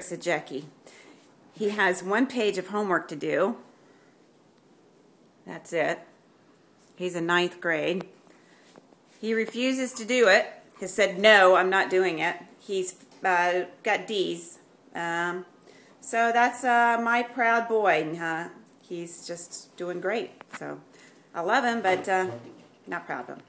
Sajecki. He has one page of homework to do. That's it. He's in ninth grade. He refuses to do it. He said, no, I'm not doing it. He's uh, got D's. Um, so that's uh, my proud boy. Uh, he's just doing great. So I love him, but uh, not proud of him.